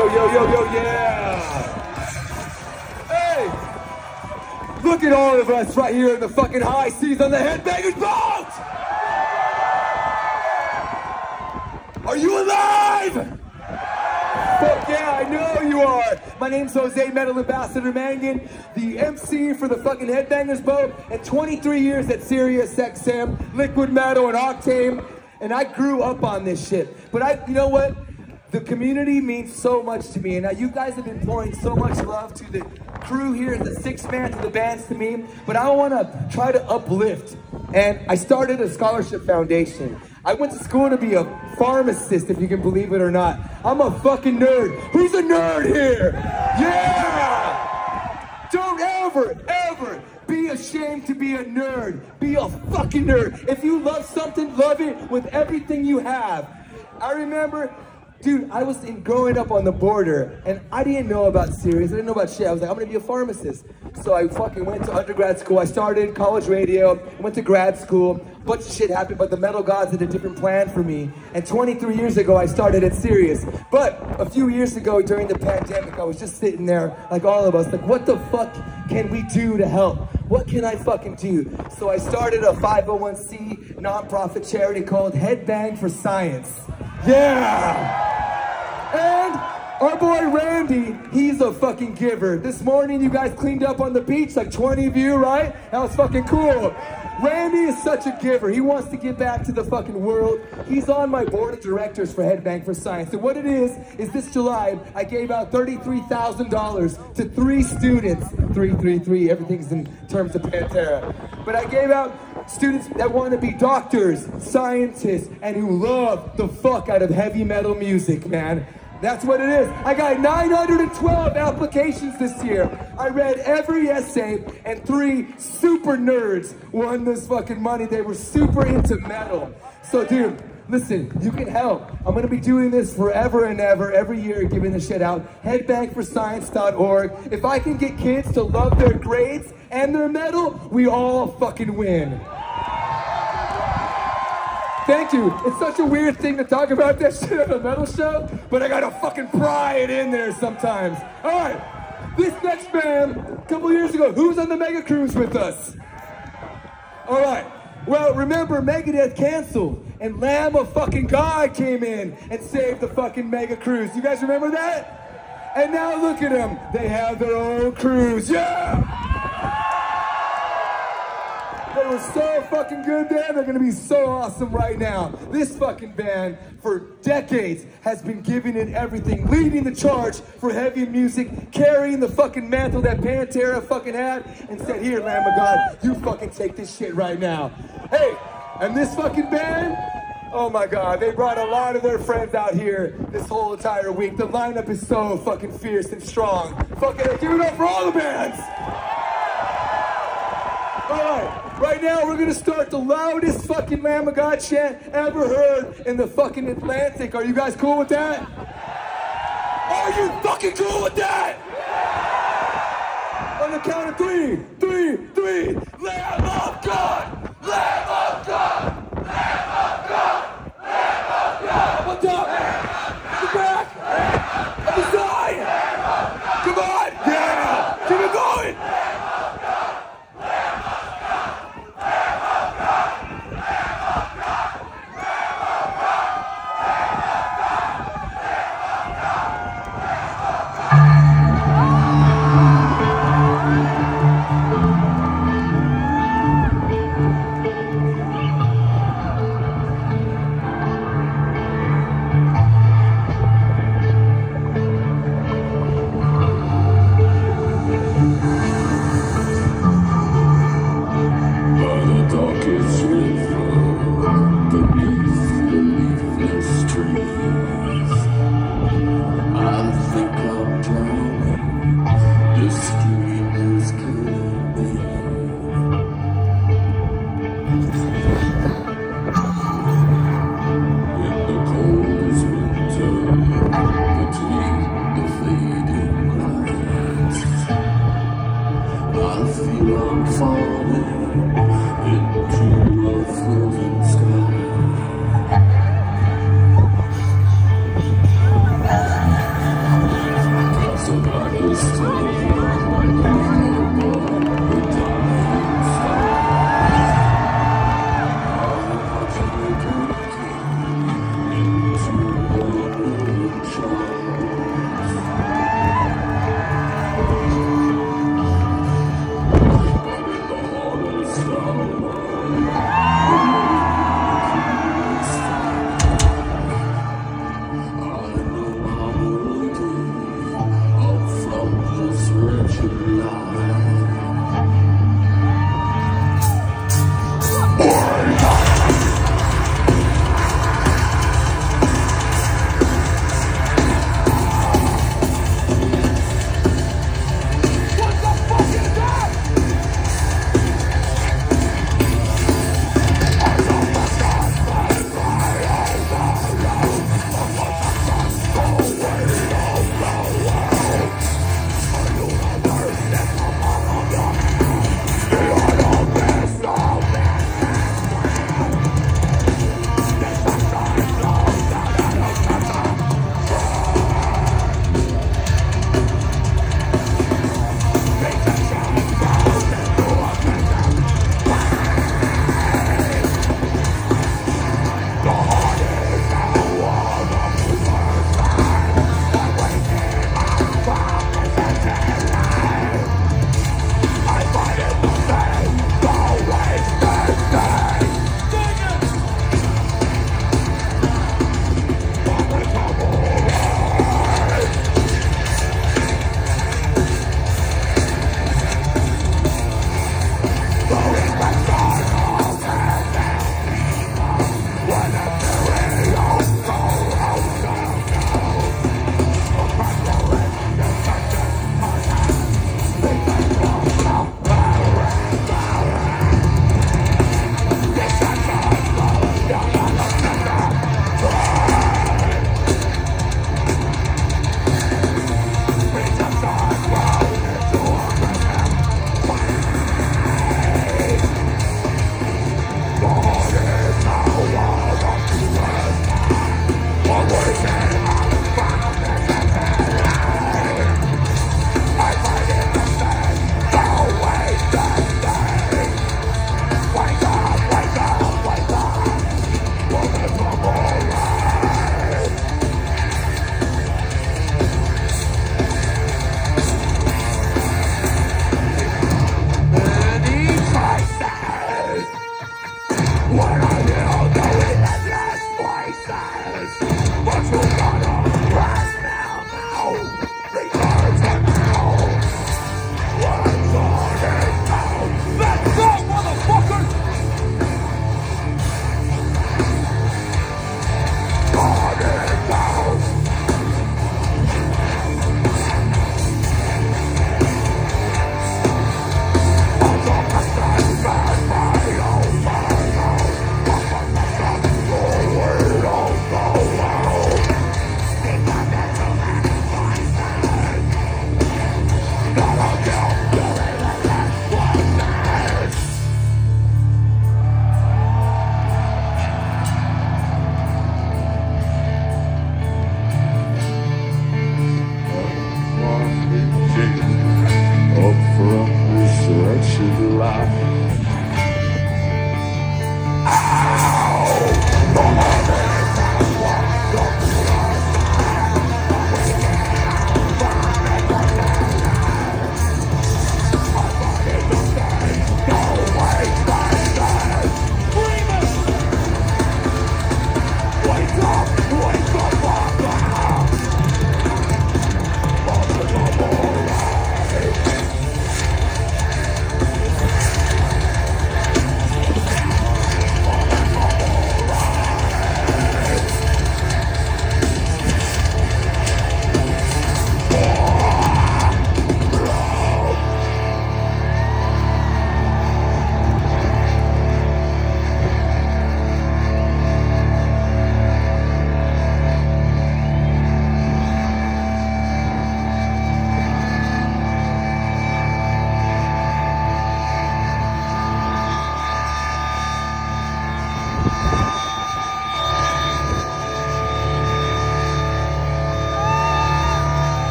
Yo, yo, yo, yo, yeah. Hey, look at all of us right here in the fucking high seas on the Headbangers boat. Are you alive? Fuck yeah, I know you are. My name's Jose Metal Ambassador Mangin, the MC for the fucking Headbangers Boat, and 23 years at Sirius XM, Liquid Metal, and Octane. And I grew up on this shit. But I, you know what? The community means so much to me, and now you guys have been pouring so much love to the crew here, the Sixthman, to the bands, to me. But I want to try to uplift, and I started a scholarship foundation. I went to school to be a pharmacist, if you can believe it or not. I'm a fucking nerd. Who's a nerd here? Yeah! Don't ever, ever be ashamed to be a nerd. Be a fucking nerd. If you love something, love it with everything you have. I remember Dude, I was in growing up on the border and I didn't know about Sirius. I didn't know about shit. I was like, I'm gonna be a pharmacist. So I fucking went to undergrad school. I started college radio, went to grad school. Bunch of shit happened, but the metal gods had a different plan for me. And 23 years ago, I started at Sirius. But a few years ago, during the pandemic, I was just sitting there, like all of us, like, what the fuck can we do to help? What can I fucking do? So I started a 501c nonprofit charity called Headbang for Science. Yeah! And our boy Randy, he's a fucking giver. This morning you guys cleaned up on the beach, like 20 of you, right? That was fucking cool. Randy is such a giver. He wants to give back to the fucking world. He's on my board of directors for Headbang for Science. And what it is, is this July, I gave out $33,000 to three students. 333, everything's in terms of Pantera. But I gave out students that want to be doctors, scientists, and who love the fuck out of heavy metal music, man. That's what it is. I got 912 applications this year. I read every essay, and three super nerds won this fucking money. They were super into metal. So, dude, listen, you can help. I'm gonna be doing this forever and ever, every year, giving the shit out. Headbangforscience.org. If I can get kids to love their grades and their metal, we all fucking win. Thank you. It's such a weird thing to talk about this shit at a metal show, but I gotta fucking pry it in there sometimes. All right, this next band, a couple years ago, who's on the Mega Cruise with us? All right. Well, remember, Megadeth canceled, and Lamb of fucking God came in and saved the fucking Mega Cruise. You guys remember that? And now look at them. They have their own cruise. Yeah! So fucking good then, they're gonna be so awesome right now. This fucking band, for decades, has been giving it everything, leading the charge for heavy music, carrying the fucking mantle that Pantera fucking had, and said, here, Lamb of God, you fucking take this shit right now. Hey, and this fucking band, oh my God, they brought a lot of their friends out here this whole entire week. The lineup is so fucking fierce and strong. Fucking give it up for all the bands. All right. Right now, we're gonna start the loudest fucking Lamb of God chant ever heard in the fucking Atlantic. Are you guys cool with that? Are you fucking cool with that? On the count of three, three, three. Lamb of God! Lamb of God! Lamb of God! Lamb of God! What's up?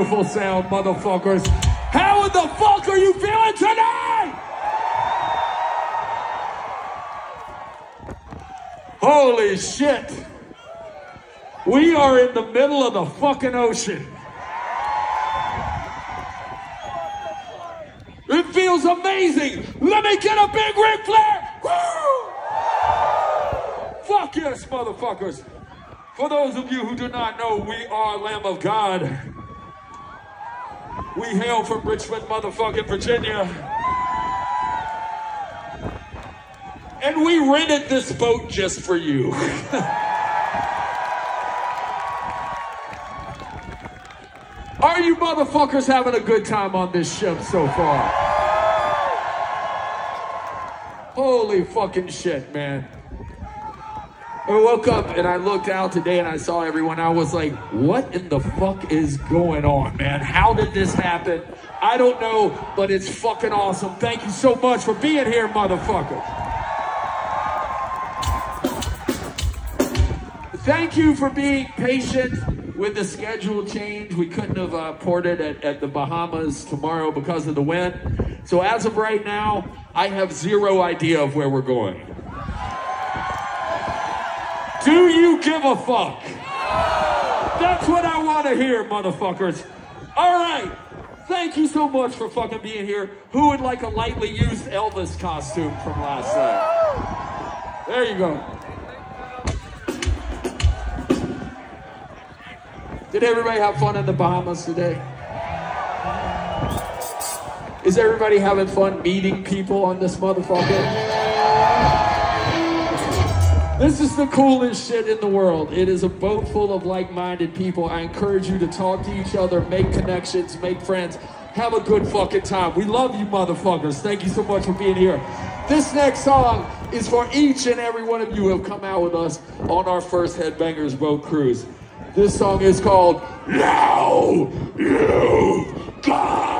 Beautiful sound, motherfuckers. How in the fuck are you feeling tonight? Holy shit. We are in the middle of the fucking ocean. It feels amazing. Let me get a big Ric Flair. Woo! Fuck yes, motherfuckers. For those of you who do not know, we are Lamb of God. Hail from Richmond, motherfucking Virginia. And we rented this boat just for you. Are you motherfuckers having a good time on this ship so far? Holy fucking shit, man. I woke up and I looked out today and I saw everyone. I was like, what in the fuck is going on, man? How did this happen? I don't know, but it's fucking awesome. Thank you so much for being here, motherfucker. Thank you for being patient with the schedule change. We couldn't have uh, ported at, at the Bahamas tomorrow because of the wind. So as of right now, I have zero idea of where we're going. Do you give a fuck? That's what I want to hear, motherfuckers. All right. Thank you so much for fucking being here. Who would like a lightly used Elvis costume from last night? There you go. Did everybody have fun in the Bahamas today? Is everybody having fun meeting people on this motherfucker? This is the coolest shit in the world. It is a boat full of like-minded people. I encourage you to talk to each other, make connections, make friends. Have a good fucking time. We love you motherfuckers. Thank you so much for being here. This next song is for each and every one of you who have come out with us on our first Headbangers boat cruise. This song is called Now You Got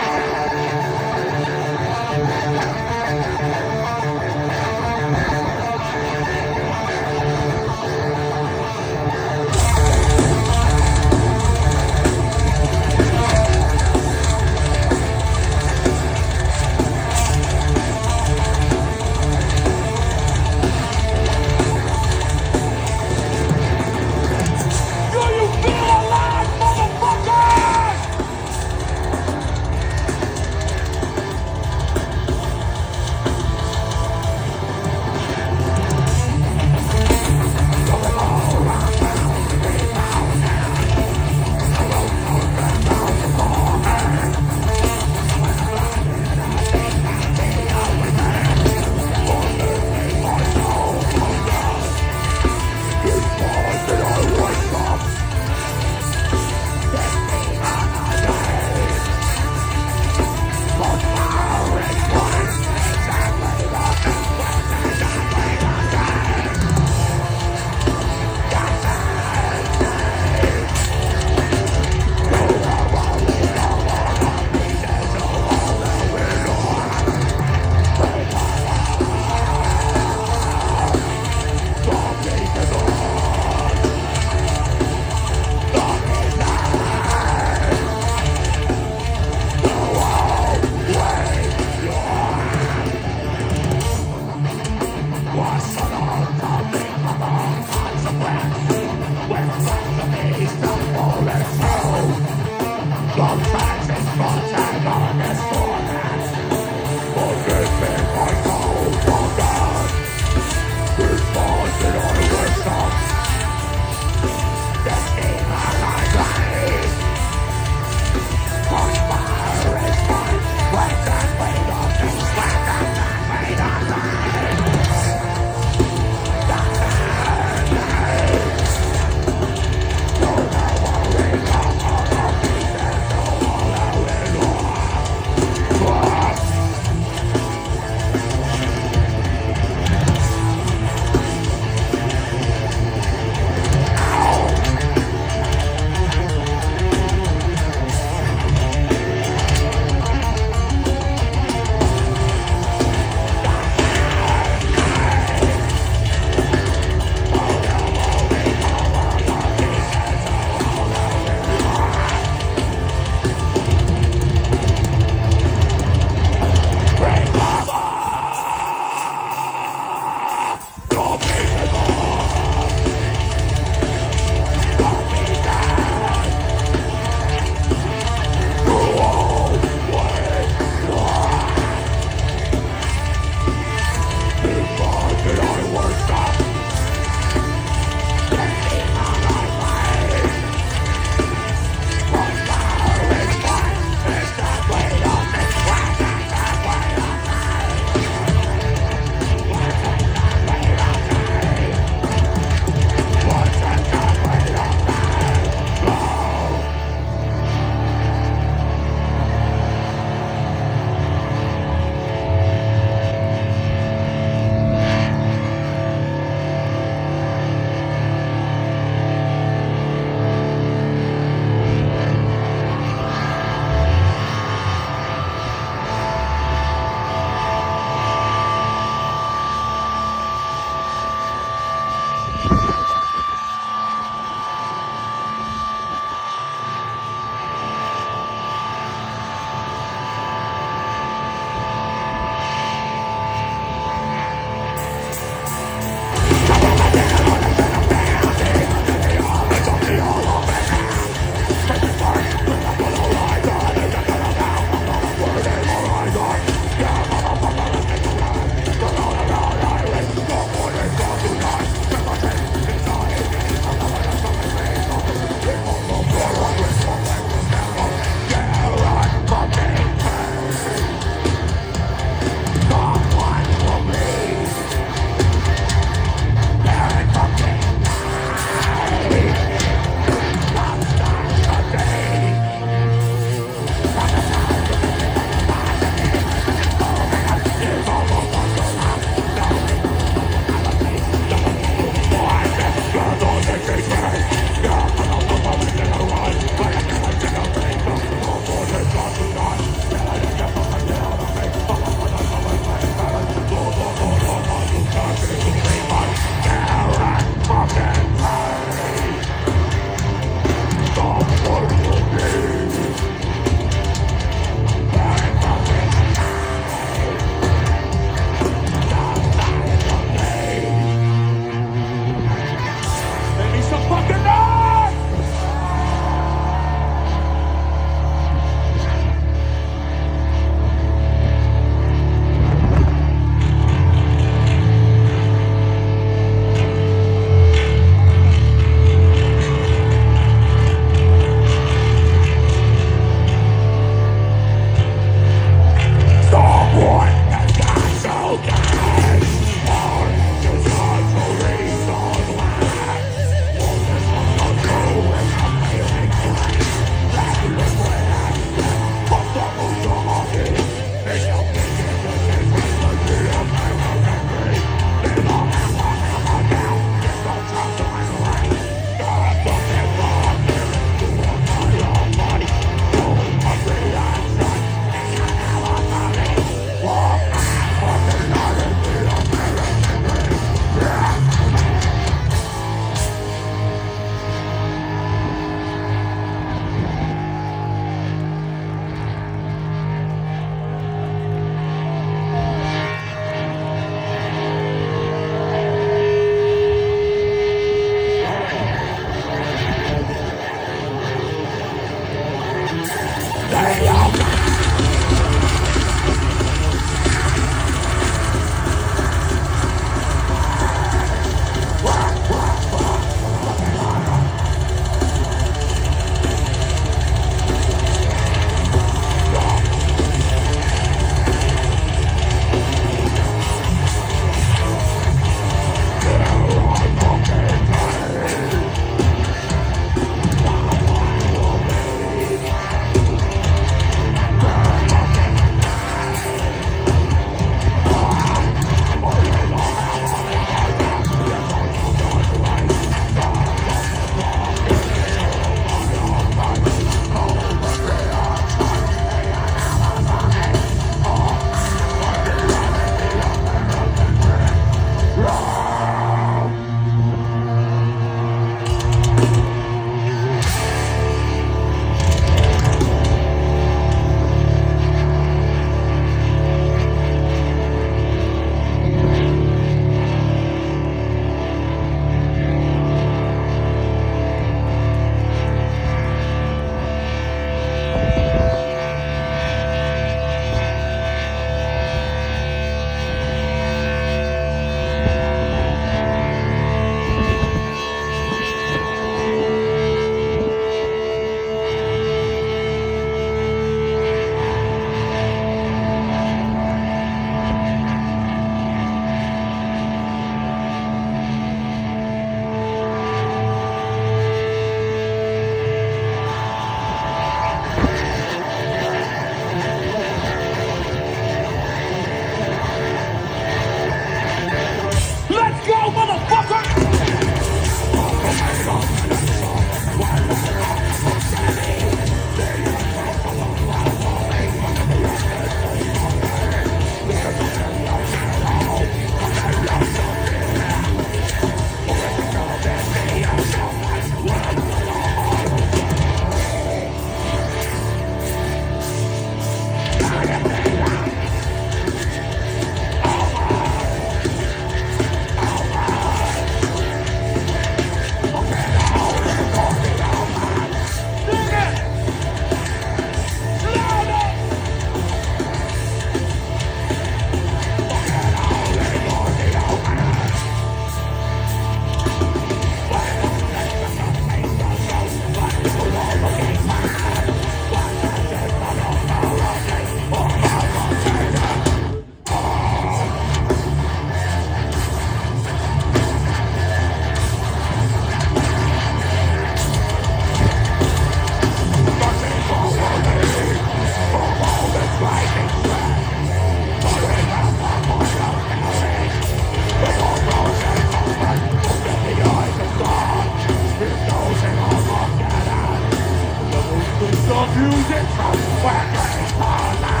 the music from where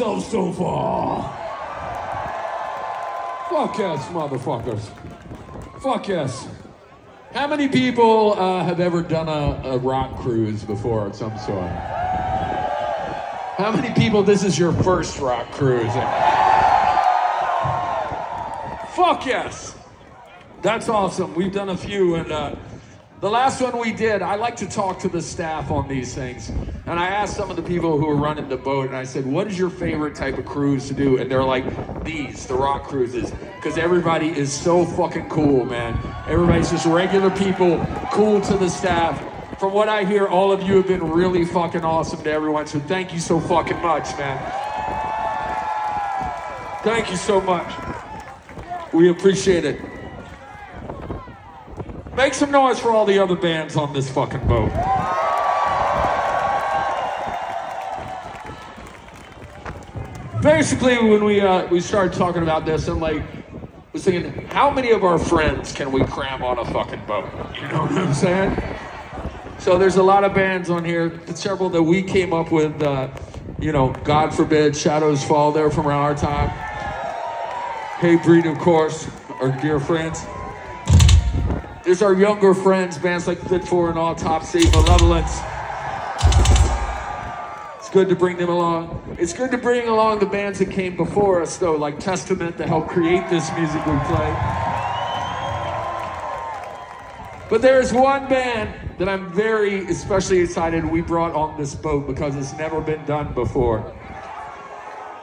yourself so far? Fuck yes, motherfuckers. Fuck yes. How many people uh, have ever done a, a rock cruise before of some sort? How many people, this is your first rock cruise? Fuck yes. That's awesome. We've done a few, and uh, the last one we did, I like to talk to the staff on these things. And I asked some of the people who were running the boat, and I said, What is your favorite type of cruise to do? And they're like, These, the rock cruises. Because everybody is so fucking cool, man. Everybody's just regular people, cool to the staff. From what I hear, all of you have been really fucking awesome to everyone. So thank you so fucking much, man. Thank you so much. We appreciate it. Make some noise for all the other bands on this fucking boat. Basically, when we uh, we started talking about this, I'm like, was thinking, how many of our friends can we cram on a fucking boat? You know what I'm saying? So there's a lot of bands on here, several that we came up with. Uh, you know, God Forbid, Shadows Fall. They're from around our time. Hatebreed, of course, our dear friends. There's our younger friends, bands like Fit For An Autopsy, Malevolence. It's good to bring them along. It's good to bring along the bands that came before us, though, like Testament, to help create this music we play. But there's one band that I'm very especially excited we brought on this boat because it's never been done before.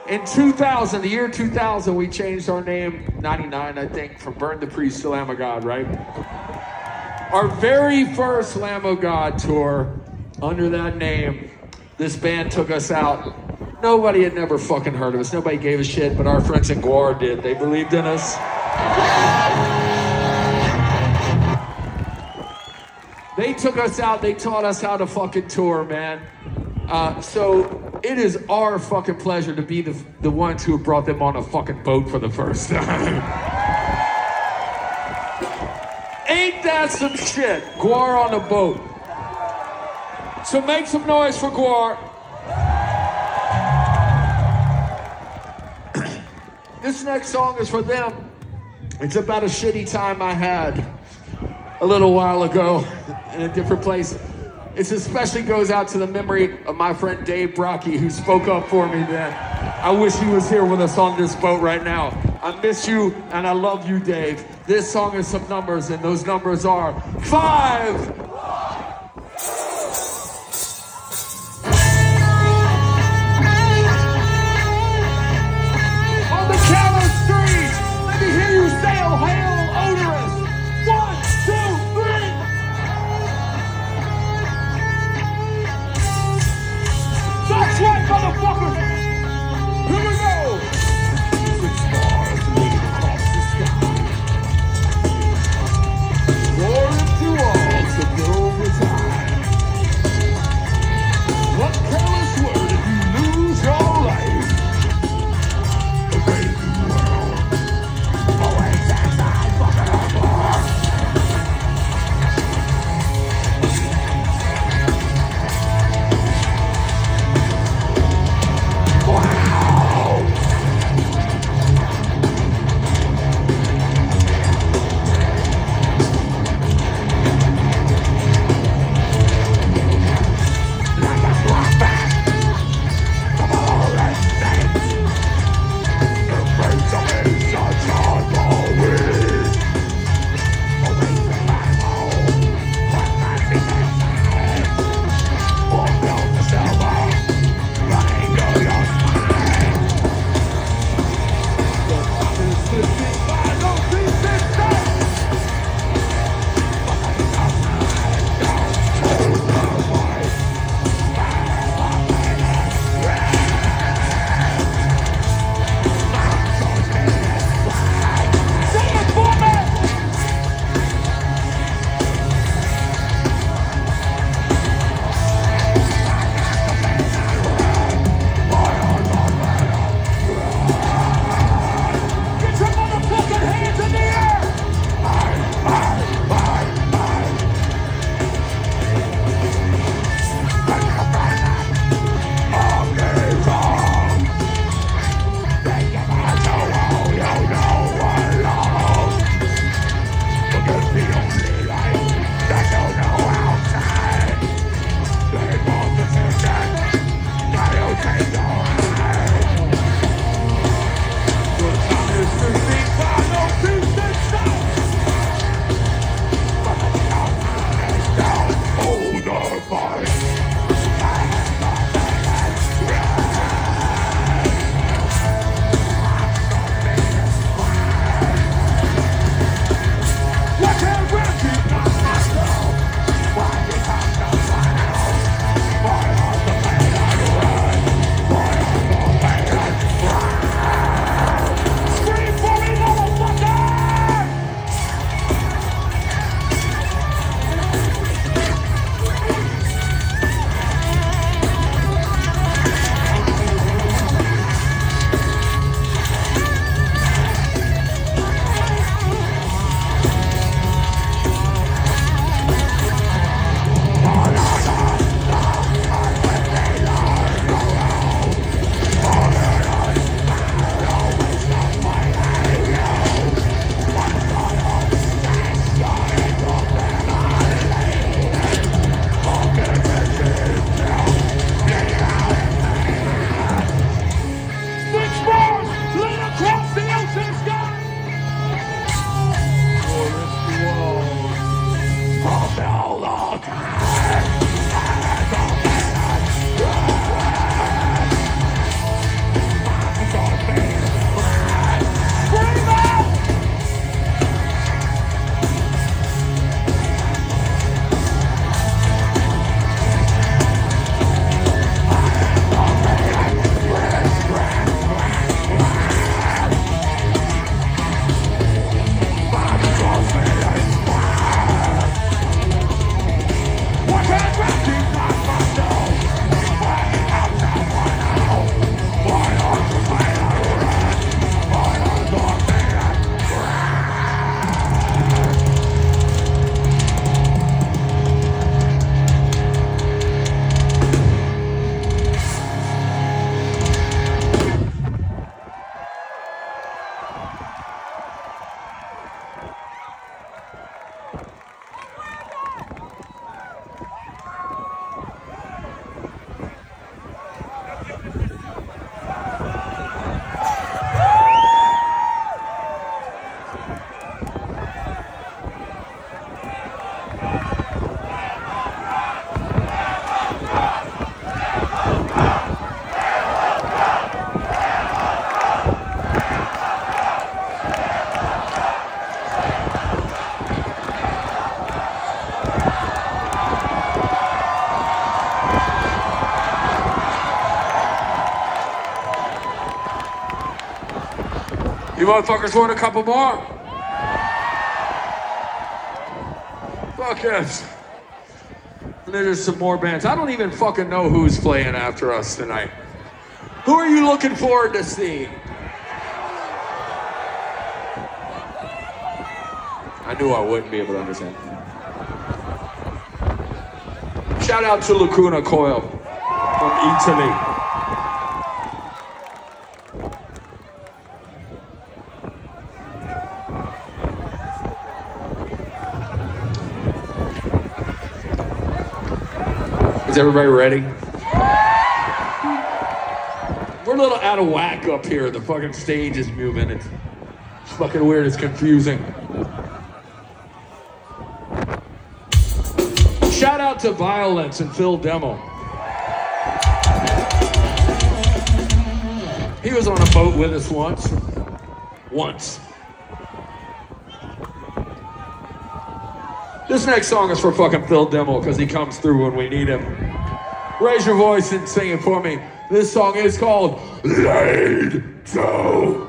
In 2000, the year 2000, we changed our name, 99, I think, from Burn the Priest to Lamb of God, right? Our very first Lamb of God tour, under that name, this band took us out. Nobody had never fucking heard of us. Nobody gave a shit, but our friends in Gwar did. They believed in us. They took us out. They taught us how to fucking tour, man. Uh, so it is our fucking pleasure to be the, the ones who brought them on a fucking boat for the first time. Ain't that some shit? Gwar on a boat. So make some noise for Gwar. this next song is for them. It's about a shitty time I had a little while ago in a different place. It especially goes out to the memory of my friend Dave Brockie, who spoke up for me then. I wish he was here with us on this boat right now. I miss you and I love you, Dave. This song is some numbers, and those numbers are five. Motherfucker! Motherfuckers want a couple more? Fuck yes. And there's some more bands. I don't even fucking know who's playing after us tonight. Who are you looking forward to seeing? I knew I wouldn't be able to understand. Shout out to Lacuna Coil from Italy. Is everybody ready? We're a little out of whack up here. The fucking stage is moving. It's, it's fucking weird. It's confusing. Shout out to Violence and Phil Demmel. He was on a boat with us once. Once. This next song is for fucking Phil Demmel because he comes through when we need him. Raise your voice and sing it for me. This song is called Laid Down.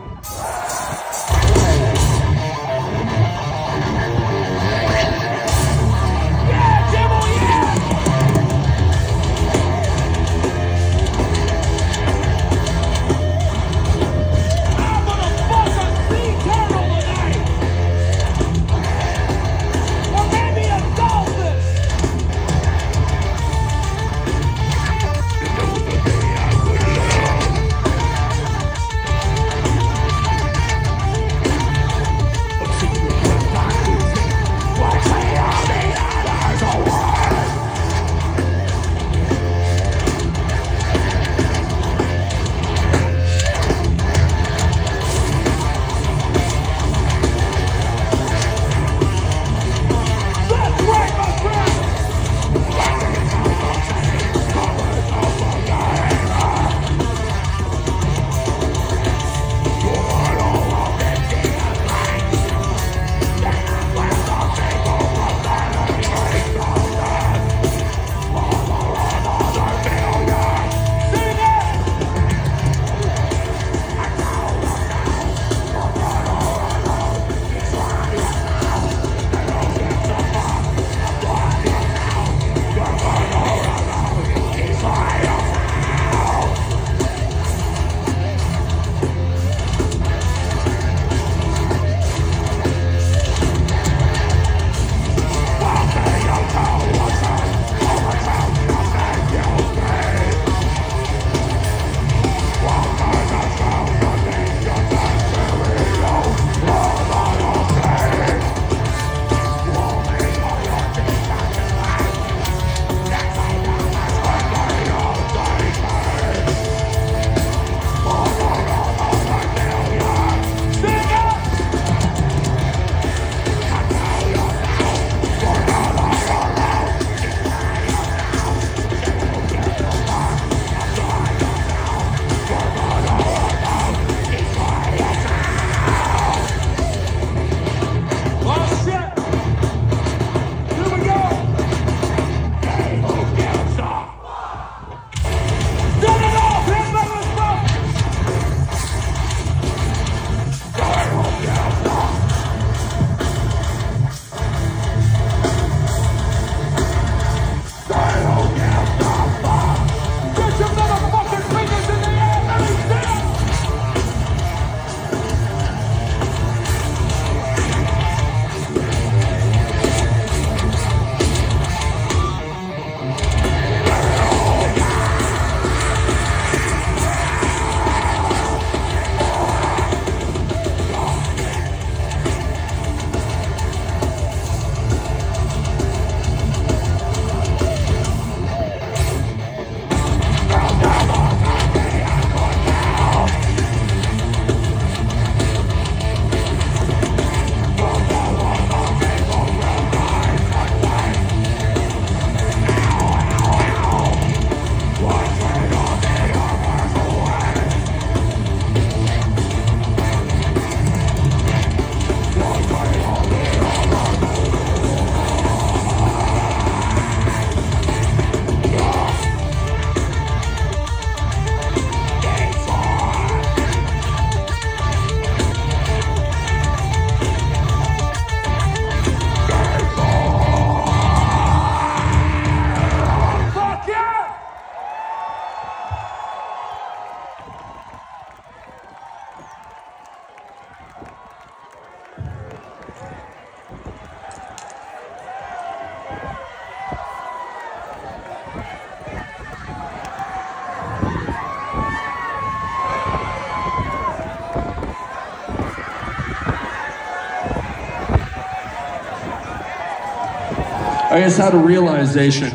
Just had a realization.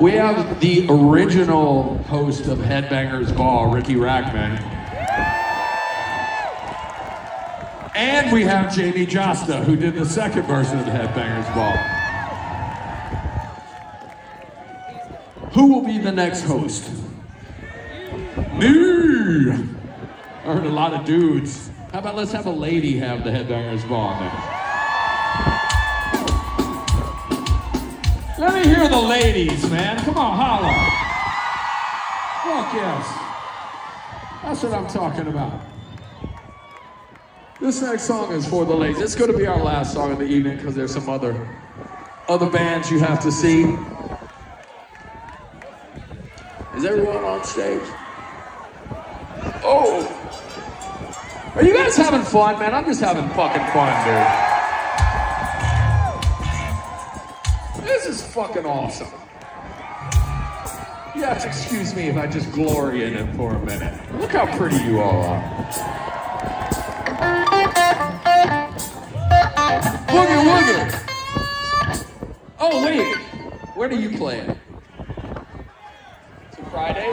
We have the original host of Headbangers Ball, Riki Rachtman. And we have Jamey Jasta, who did the second version of Headbangers Ball. Who will be the next host? Me! I heard a lot of dudes. How about let's have a lady have the Headbangers Ball next? Let me the ladies, man. Come on, holla. Fuck yes. That's what I'm talking about. This next song is for the ladies. It's going to be our last song of the evening because there's some other other bands you have to see. Is everyone on stage? Oh. Are you guys having fun, man? I'm just having fucking fun, dude. Fucking awesome. To excuse me if I just glory in it for a minute. Look how pretty you all are. Woogie woogie. Oh wait, where are you playing? It's Friday.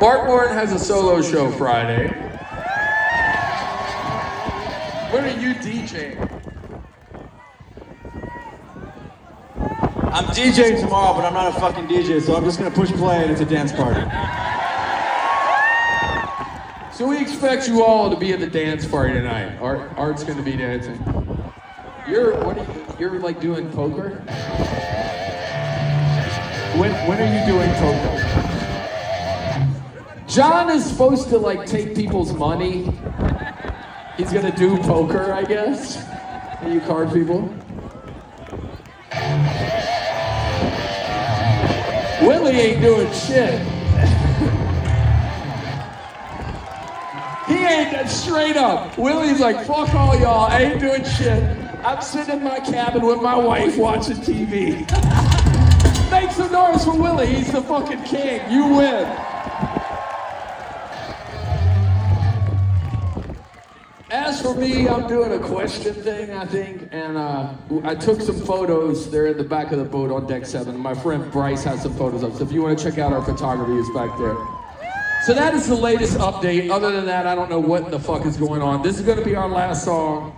Mark Morton has a solo show Friday. When are you DJing? I'm DJing tomorrow, but I'm not a fucking DJ, so I'm just gonna push play and it's a dance party. So we expect you all to be at the dance party tonight. Art, Art's gonna be dancing. You're what are you, you're like doing poker? When when are you doing poker? John is supposed to like take people's money. He's gonna do poker, I guess. You card people. Willie ain't doing shit. He ain't that straight up. Willie's like, fuck all y'all. I ain't doing shit. I'm sitting in my cabin with my wife watching TV. Make some noise for Willie. He's the fucking king. You win. As for me, I'm doing a question thing, I think, and uh, I took some photos. They're in the back of the boat on deck seven. My friend Bryce has some photos up. So if you want to check out our photography, it's back there. So that is the latest update. Other than that, I don't know what the fuck is going on. This is going to be our last song.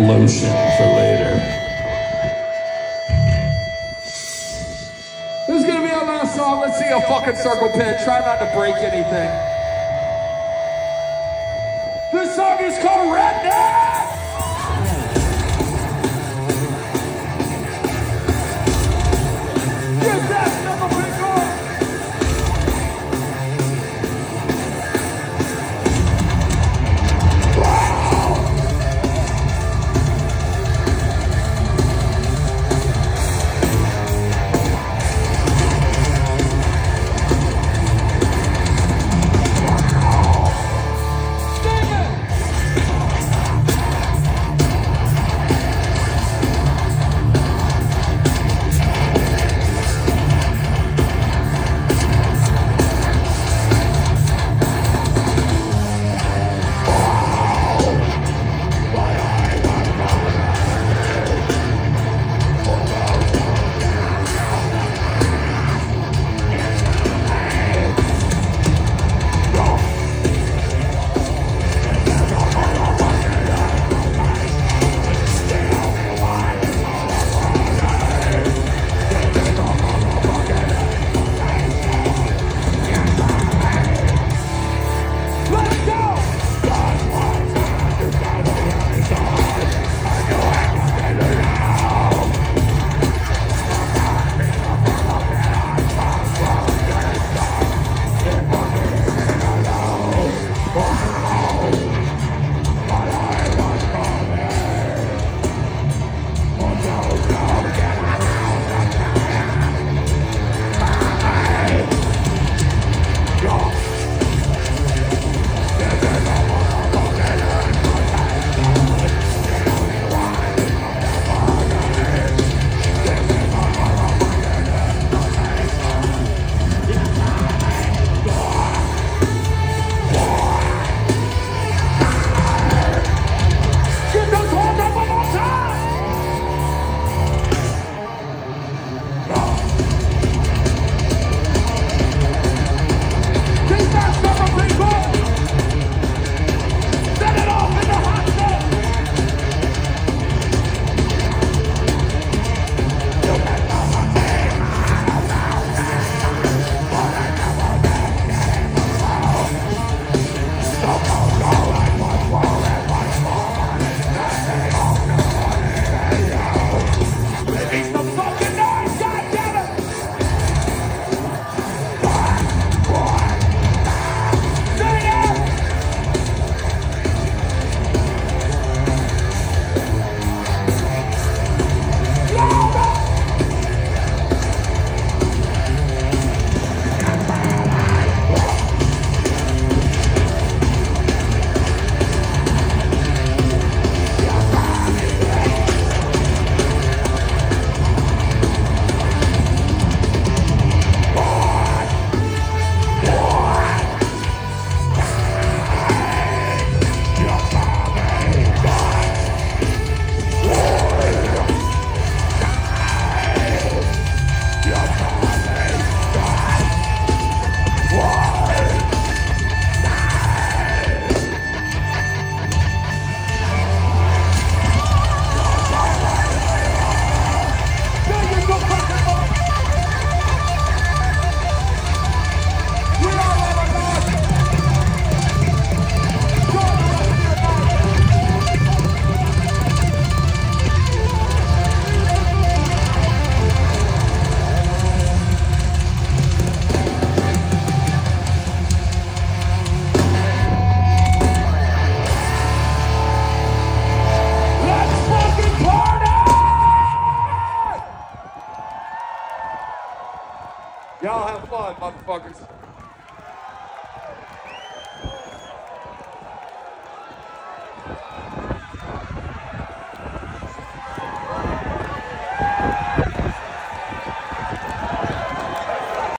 Lotion for later. This is gonna be our last song. Let's see a fucking circle pit. Try not to break anything. This song is called Redneck!